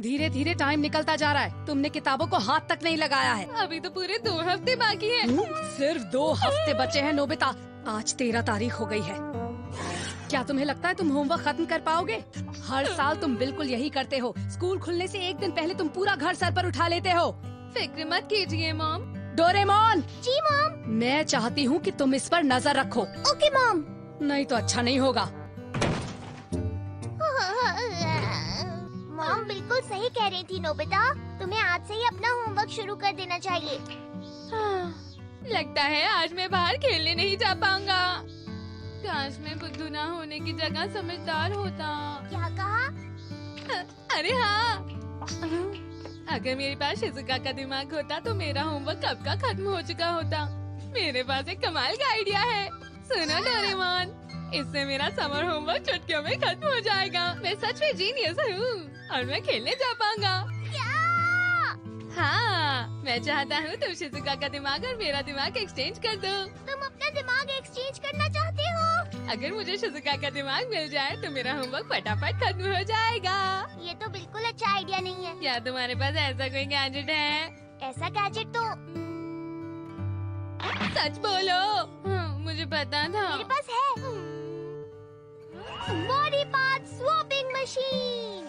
धीरे धीरे टाइम निकलता जा रहा है। तुमने किताबों को हाथ तक नहीं लगाया है। अभी तो पूरे दो हफ़्ते बाकी है। सिर्फ़ दो हफ़्ते बचे हैं नोबिता। आज तेरह तारीख हो गई है। क्या तुम्हें लगता है तुम होमवर्क खत्म कर पाओगे? हर साल तुम बिल्कुल यही करते हो। स्कूल खुलने से एक दिन पहले तुम पूरा घर सर पर उठा लेते हो। फ़िक्र मत कीजिए मॉम। डोरेमोन! जी मॉम। मैं चाहती हूँ कि तुम इस पर नज़र रखो। Okay mom. नहीं तो अच्छा नहीं होगा। मॉम बिल्कुल सही कह रही थी नोबिता। तुम्हें आज से ही अपना होमवर्क शुरू कर देना चाहिए। हाँ, लगता है आज मैं बाहर खेलने नहीं जा पाऊँगा। काश मैं बुद्धू ना होने की जगह समझदार होता। क्या कहा? अरे हाँ। अगर मेरे पास शिजुका का दिमाग होता तो मेरा होमवर्क कब का खत्म हो चुका होता। मेरे पास एक कमाल का आइडिया है। सुनो डोरेमोन। इससे मेरा समर होमवर्क चुटकियों में खत्म हो जाएगा। मैं सच में जीनियस हूँ और मैं खेलने जा पाऊँगा। हाँ मैं चाहता हूँ तुम शिजुका का दिमाग और मेरा दिमाग एक्सचेंज कर दो। तुम अपना दिमाग एक्सचेंज करना चाहते हो? अगर मुझे शिजुका का दिमाग मिल जाए तो मेरा होमवर्क फटाफट खत्म हो जाएगा। ये तो बिल्कुल अच्छा आइडिया नहीं है। क्या तुम्हारे पास ऐसा कोई गैजेट है? ऐसा गैजेट तो सच बोलो। हाँ, मुझे पता था। मेरे पास है। बॉडी पार्ट स्वैपिंग मशीन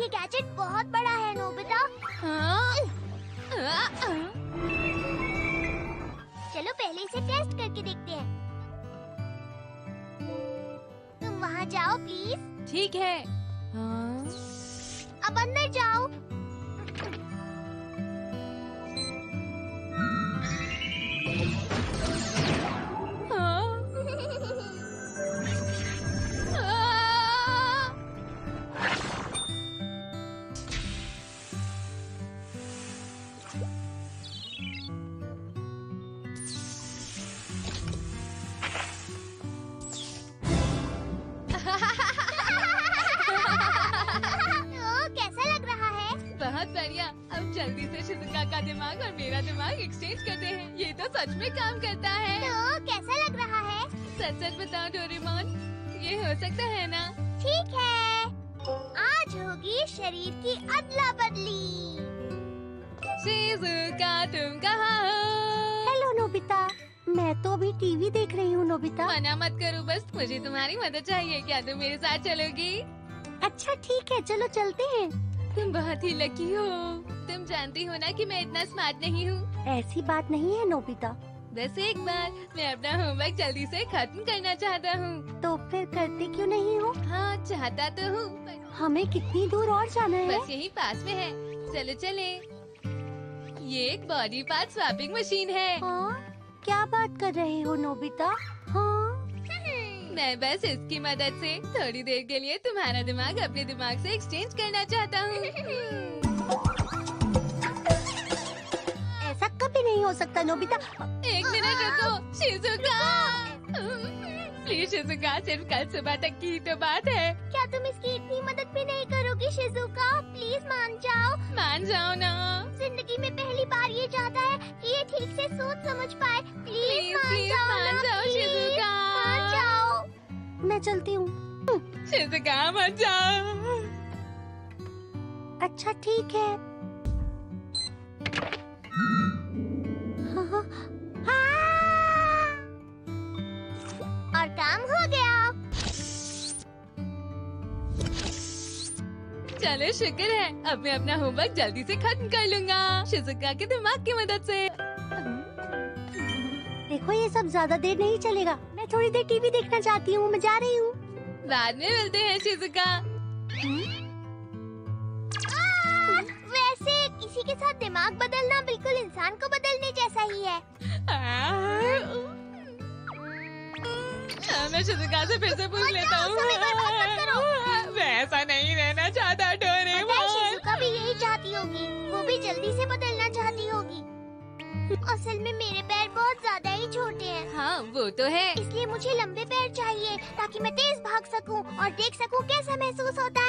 ये गैजेट बहुत बड़ा है नोबिता? आ, आ, चलो पहले इसे टेस्ट करके देखते हैं तुम वहाँ जाओ प्लीज़ ठीक है हाँ? बहुत अब जल्दी से शिजुका का दिमाग और मेरा दिमाग एक्सचेंज करते हैं। ये तो सच में काम करता है। तो कैसा लग रहा है? सच सच बताओ डोरेमोन। ये हो सकता है ना? ठीक है। आज होगी शरीर की अदला बदली। शिजुका तुम कहाँ हो? Hello Nobita. मैं तो अभी टीवी देख रही हूँ नोबिता। मना मत करो बस मुझे तुम्हारी मदद चाहिए। क्या तुम मेरे साथ चलोगी? अच्छा ठीक है चलो चलते हैं। तुम बहुत ही लकी हो। तुम जानती हो ना कि मैं इतना स्मार्ट नहीं हूँ। ऐसी बात नहीं है नोबिता। बस एक बार मैं अपना होमवर्क जल्दी से खत्म करना चाहता हूँ। तो फिर करते क्यों नहीं हो? हाँ चाहता तो हूँ हमें कितनी दूर और जाना है? बस यही पास में है। चलो चले। ये एक बॉडी पार्ट स्वैपिंग मशीन है। हाँ क्या बात कर रहे हो नोबिता? हाँ। मैं बस इसकी मदद से थोड़ी देर के लिए तुम्हारा दिमाग अपने दिमाग से एक्सचेंज करना चाहता हूँ। ऐसा कभी नहीं हो सकता नोबिता। एक मिनट रुको शिजुका। प्लीज़ शिजुका सिर्फ़ कल सुबह तक की तो बात है। क्या तुम इसकी इतनी मदद भी नहीं करोगी शिजुका? प्लीज़ मान जाओ। मान जाओ ना। ज़िंदगी में पहली बार ये चाहता है कि ये ठीक से सोच समझ पाए। प्लीज़ प्लीज़ मान जाओ मान जाओ शिजुका। मैं चलती हूँ। अच्छा ठीक हाँ, हाँ। और काम हो गया। चलो शुक्र है। अब मैं अपना होमवर्क जल्दी से खत्म कर लूँगा। शिजुका के दिमाग की मदद से। देखो ये सब ज़्यादा देर नहीं चलेगा। मैं थोड़ी देर टीवी देखना चाहती हूँ मैं जा रही हूँ। बाद में मिलते हैं शिजुका। वैसे किसी के साथ दिमाग बदलना बिल्कुल इंसान को बदलने जैसा ही है। मैं शिजुका से फिर से पूछ लेता हूँ। ऐसा नहीं रहना चाहता शिजुका भी यही चाहती होगी वो भी जल्दी से बदलना चाहती होगी। असल में मेरे पैर बहुत ज़्यादा ही छोटे हैं। हाँ वो तो है। इसलिए मुझे लंबे पैर चाहिए ताकि मैं तेज भाग सकूँ और देख सकूँ कैसा महसूस होता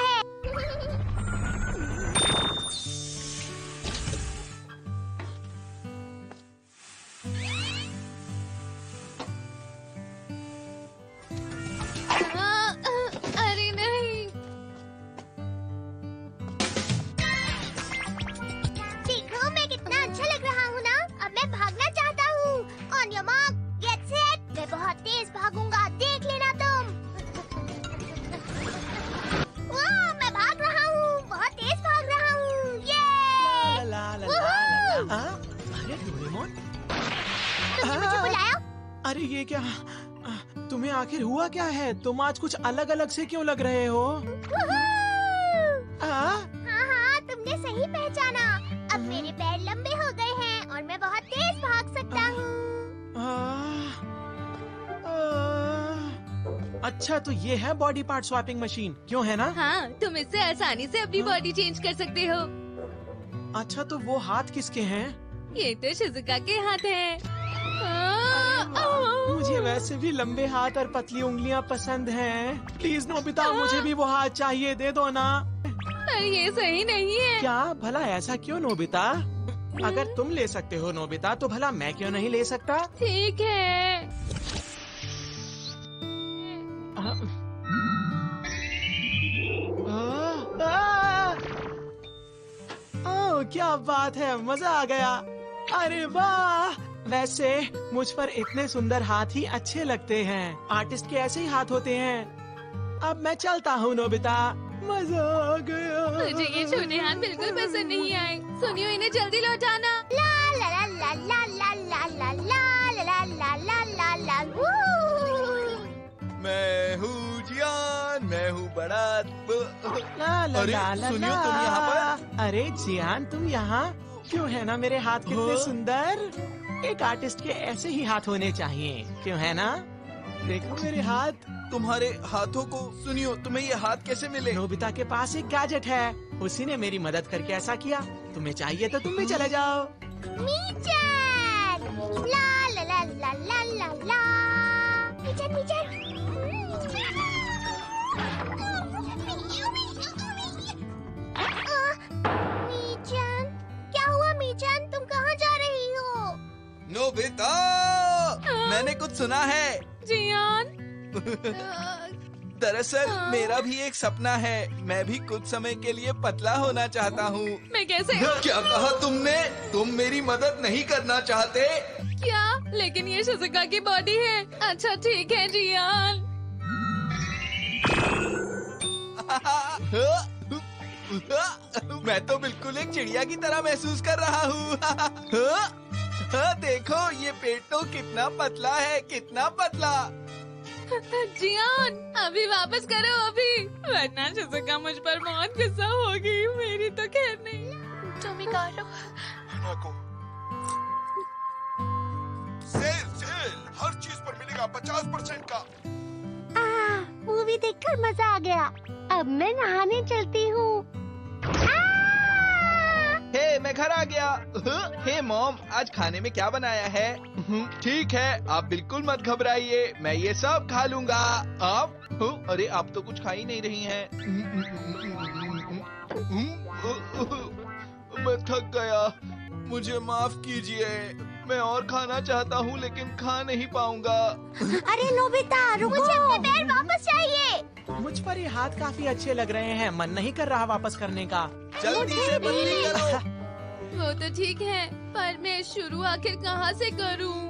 हाँ? अरे तुमने तो मुझे हाँ? बुलाया अरे ये क्या? तुम्हें आखिर हुआ क्या है? तुम आज कुछ अलग अलग से क्यों लग रहे हो? हाँ? हाँ? हाँ तुमने सही पहचाना। अब मेरे पैर लंबे हो गए हैं और मैं बहुत तेज भाग सकता हूँ। अच्छा तो ये है बॉडी पार्ट स्वैपिंग मशीन। क्यों है ना? हाँ तुम इससे आसानी से अपनी बॉडी चेंज कर सकते हो। अच्छा तो वो हाथ किसके हैं? ये तो शिजुका के हाथ है। हाँ, मुझे वैसे भी लंबे हाथ और पतली उंगलियाँ पसंद हैं। प्लीज़ नोबिता मुझे भी वो हाथ चाहिए दे दो ना। पर ये सही नहीं है। क्या भला ऐसा क्यों नोबिता? अगर तुम ले सकते हो नोबिता तो भला मैं क्यों नहीं ले सकता? ठीक है। क्या बात है? मज़ा आ गया। अरे वाह! वैसे, मुझ पर इतने सुंदर हाथ ही अच्छे लगते हैं। आर्टिस्ट के ऐसे ही हाथ होते हैं। अब मैं चलता हूँ, नोबिता। मज़ा आ गया। मुझे ये छोटे हाथ बिल्कुल पसंद नहीं आए। सुनियो इन्हें जल्दी लौटाना अरे, ला ला सुनियो, ला। तुम यहाँ अरे जियान तुम यहाँ? क्यों है ना मेरे हाथ कितने हाँ? सुंदर? एक आर्टिस्ट के ऐसे ही हाथ होने चाहिए। क्यों है ना? देखो मेरे हाथ। तुम्हारे हाथों को सुनियो तुम्हें ये हाथ कैसे मिले? नोबिता के पास एक गैजेट है। उसी ने मेरी मदद करके ऐसा किया। तुम्हें चाहिए तो तुम भी चले जाओ। मीचन ला ला ला ला ला ला ला। मीचन मैंने कुछ सुना है। जियान। दरअसल हाँ। मेरा भी एक सपना है। मैं भी कुछ समय के लिए पतला होना चाहता हूँ। मैं कैसे? क्या कहा तुमने? तुम मेरी मदद नहीं करना चाहते। क्या? लेकिन ये शिजुका की बॉडी है। अच्छा ठीक है जियान। मैं तो बिल्कुल एक चिड़िया की तरह महसूस कर रहा हूँ। देखो ये पेट तो कितना पतला है कितना पतला। जियान अभी वापस करो अभी। वरना शिजुका मुझ पर बहुत गुस्सा होगी मेरी तो खैर नहीं। तुम ही करो सेल सेल हर चीज़ पर मिलेगा पचास परसेंट का। मूवी देखकर मज़ा आ गया। अब मैं नहाने चलती हूँ। हे मैं घर आ गया। हे? मॉम आज खाने में क्या बनाया है? ठीक है आप बिल्कुल मत घबराइए मैं ये सब खा लूँगा। आप? अरे आप तो कुछ खा ही नहीं रही हैं मैं थक गया। मुझे माफ़ कीजिए मैं और खाना चाहता हूँ लेकिन खा नहीं पाऊँगा। अरे नोबिता रुको मुझे अपने पैर वापस चाहिए। मुझ पर ये हाथ काफ़ी अच्छे लग रहे हैं मन नहीं कर रहा वापस करने का। जल्दी से बदली करो। वो तो ठीक है पर मैं शुरू आखिर कहाँ से करूँ?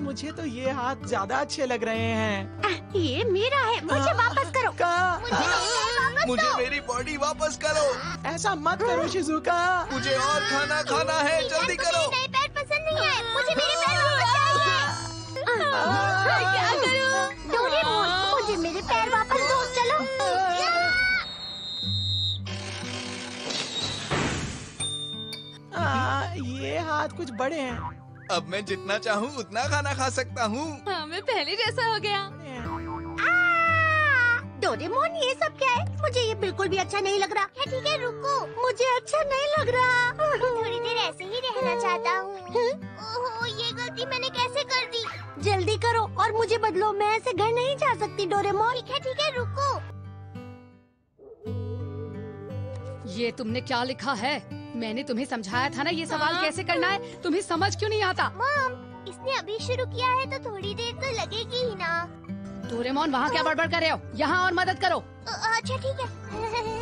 मुझे तो ये हाथ ज़्यादा अच्छे लग रहे हैं। आ, ये मेरा है मुझे वापस करो। का? मुझे आ, वापस मुझे तो। मेरी बॉडी वापस करो। ऐसा मत करो शिजुका। मुझे और खाना खाना है जल्दी करो। बड़े हैं। अब मैं जितना चाहूँ उतना खाना खा सकता हूँ। हाँ मैं पहले जैसा हो गया। डोरेमोन ये सब क्या है? मुझे ये बिल्कुल भी अच्छा नहीं लग रहा। है ठीक है? रुको। मुझे अच्छा नहीं लग रहा। थोड़ी देर ऐसे ही रहना चाहता हूँ। ओहो ये गलती मैंने कैसे कर दी? जल्दी करो और मुझे बदलो मैं ऐसे घर नहीं जा सकती डोरेमोन। ठीक है ठीक है रुको। ये तुमने क्या लिखा है? मैंने तुम्हें समझाया था ना ये सवाल हाँ। कैसे करना है? तुम्हें समझ क्यों नहीं आता? मॉम इसने अभी शुरू किया है तो थोड़ी देर तो लगेगी ही ना। डोरेमोन वहाँ क्या बड़बड़ कर रहे हो? यहाँ और मदद करो। अच्छा ठीक है।